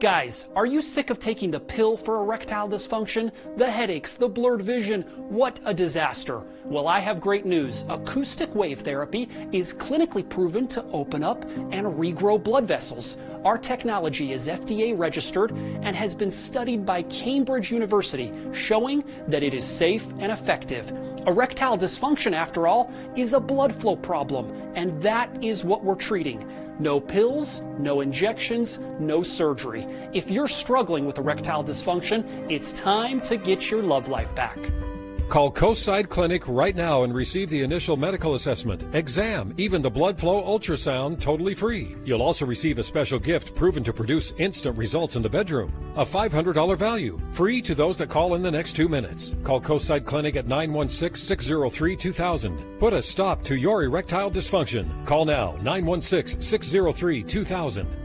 Guys, are you sick of taking the pill for erectile dysfunction? The headaches, the blurred vision? What a disaster. Well, I have great news. Acoustic wave therapy is clinically proven to open up and regrow blood vessels. Our technology is FDA registered and has been studied by Cambridge University, showing that it is safe and effective. Erectile dysfunction, after all, is a blood flow problem, and that is what we're treating. No pills, no injections, no surgery. If you're struggling with erectile dysfunction, it's time to get your love life back. Call Coastside Clinic right now and receive the initial medical assessment, exam, even the blood flow ultrasound totally free. You'll also receive a special gift proven to produce instant results in the bedroom. A $500 value, free to those that call in the next two minutes. Call Coastside Clinic at 916 603 2000. Put a stop to your erectile dysfunction. Call now 916 603 2000.